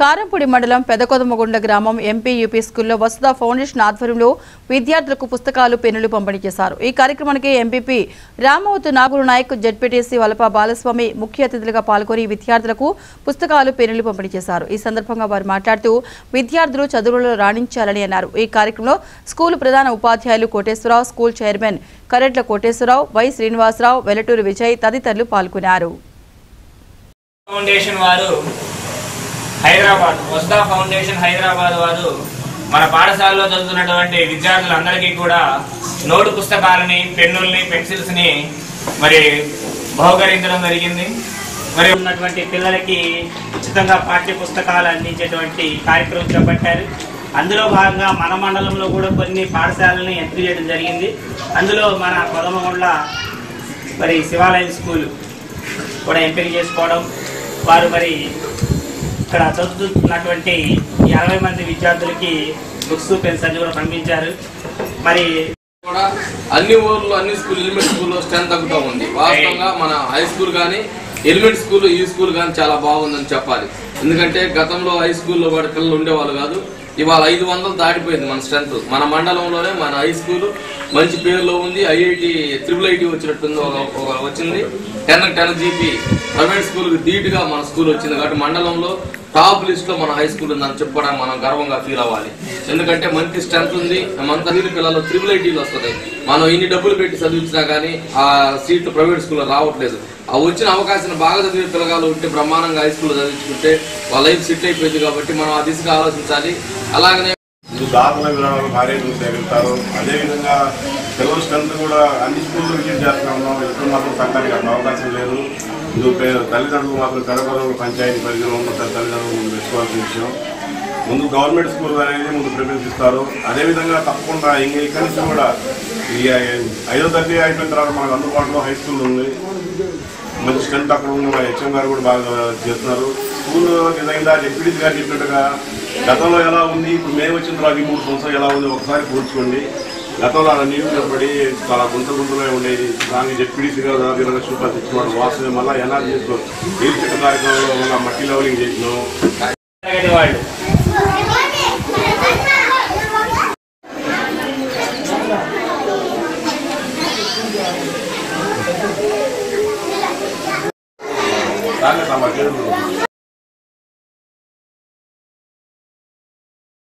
కారంపూడి మండలం పెదకొదమగుండ గ్రామం MP UP స్కూల్లో వసుధ ఫౌండేషన్ ఆధ్వర్యంలో విద్యార్థులకు పుస్తకాలు పెన్నులు పంపిణీ చేశారు. ఈ కార్యక్రమానికి ఎంపీపీ రామవతు నాగులు నాయక్ జడ్పీటీసీ వలప బాలస్వామి ముఖ్య అతిథులుగా పాల్గొని విద్యార్థులకు పుస్తకాలు పెన్నులు పంపిణీ చేశారు. ఈ సందర్భంగా వారు మాట్లాడుతూ విద్యార్థులు చదువులలో రాణించాలని అన్నారు. ఈ కార్యక్రమంలో స్కూల్ ప్రధాన ఉపాధ్యాయులు Koteswararao school chairman Karedla Koteswararao Y Srinivasarao Velaturu Vijay తదితరులు పాల్గొన్నారు. ఫౌండేషన్ వారు హైదరాబాద్. వస్తా ఫౌండేషన్ హైదరాబాద్ వారు మన పాఠశాలలో చదువుతున్నటువంటి విద్యార్థులందరికీ కూడా నోటు పుస్తకాలని పెన్నుల్ని పెన్సిల్స్ని మరి బహుకరించడం జరిగింది. మరి ఉన్నటువంటి పిల్లలకి ఉచితంగా పాఠ్య పుస్తకాలు అందించేటువంటి కార్యక్రమం చేపట్టారు. అందులో భాగంగా మన మండలంలో కూడా కొన్ని పాఠశాలని ఎంపిక చేయడం జరిగింది. అందులో మన కొదమగొండ మరి శివాలయం స్కూల్ కూడా ఎంపిక చేసుకోవడం వారు మరి ఇక్కడ చదువుతున్నటువంటి ఈ అరవై మంది విద్యార్థులకి బుక్స్ పెన్స్ అన్ని కూడా పంపించారు. మరి కూడా అన్ని ఊర్లో అన్ని స్కూల్ ఎలిమెంట్ స్కూల్లో స్ట్రెంత్ తగ్గుతూ ఉంది. వాస్తవంగా మన హై స్కూల్ కానీ ఎలిమెంట్ స్కూల్ ఈ స్కూల్ కానీ చాలా బాగుందని చెప్పాలి. ఎందుకంటే గతంలో హై స్కూల్లో కూడా పిల్లలు ఉండేవాళ్ళు కాదు. ఇవాళ ఐదు వందలు దాటిపోయింది మన స్ట్రెంత్ మన మండలంలోనే మన హై స్కూల్ మంచి పేరులో ఉంది. ఐఐటి త్రిబుల్ ఐటీ వచ్చినట్టుంది ఒక ఒక వచ్చింది. టెన్ టెన్ జీపీ ప్రైవేట్ స్కూల్కి ధీటుగా మన స్కూల్ వచ్చింది. కాబట్టి మండలంలో టాప్ లిస్ట్లో మన హై స్కూల్ ఉందని చెప్పడానికి మనం గర్వంగా ఫీల్ అవ్వాలి. ఎందుకంటే మంచి స్ట్రెంత్ ఉంది మనంతా వీరి పిల్లలు త్రిబుల్ ఐటీలు వస్తుంది. మనం ఇన్ని డబ్బులు పెట్టి చదివించినా కానీ ఆ సీట్లు ప్రైవేట్ స్కూల్లో రావట్లేదు. ఆ వచ్చిన అవకాశాన్ని బాగా చదివే పిల్లగాలు ఉంటే బ్రహ్మాండంగా హై స్కూల్లో చదివించుకుంటే వాళ్ళ లైఫ్ సెట్ అయిపోయింది కాబట్టి మనం ఆ దిశగా ఆలోచించాలి. అలాగనే దాతల విరాళాలు భార్యలు సేకరిస్తారు అదేవిధంగా పిల్లల స్ట్రెంత్ కూడా అన్ని స్కూల్లో విజిట్ చేస్తూ ఉన్నాం. ఇప్పుడు మాత్రం సంఘానికి అక్కడ అవకాశం లేదు. ఇందుకు తల్లిదండ్రులు మాత్రం పెదపదవులు పంచాయతీ పరిధిలో ఉన్న తల్లిదండ్రులు ముందు పెట్టుకోవాల్సిన విషయం ముందు గవర్నమెంట్ స్కూల్ అనేది ముందు ప్రిఫరెన్స్ ఇస్తారు అదేవిధంగా తప్పకుండా ఇంకా ఇక్కడి నుంచి కూడా ఈ ఐదో తరగతి అయిపోయిన తర్వాత మనకు అందుబాటులో హై స్కూల్ ఉంది. మంచి స్ట్రెంత్ అక్కడ ఉన్న హెచ్ఎం గారు కూడా బాగా చేస్తున్నారు. స్కూల్ నిజంగా డిప్యూటీ గారు చెప్పినట్టుగా గతంలో ఎలా ఉంది? ఇప్పుడు మేము వచ్చిన తర్వాత ఈ మూడు సంవత్సరాలు ఎలా ఉంది? ఒకసారి పోల్చుకోండి. గతంలో అలా నీళ్ళు నిలబడి చాలా గుంత గుంతలే ఉండేది దాన్ని జెడ్పీడీసీ గారు దగ్గర సూపర్ తెచ్చుకోవడం వాసన మళ్ళీ ఎలా చేసుకో నీళ్ళు చెట్టు కార్యక్రమంలో ఉన్న మట్టి లెవలింగ్ చేసినాం దాన్ని తమ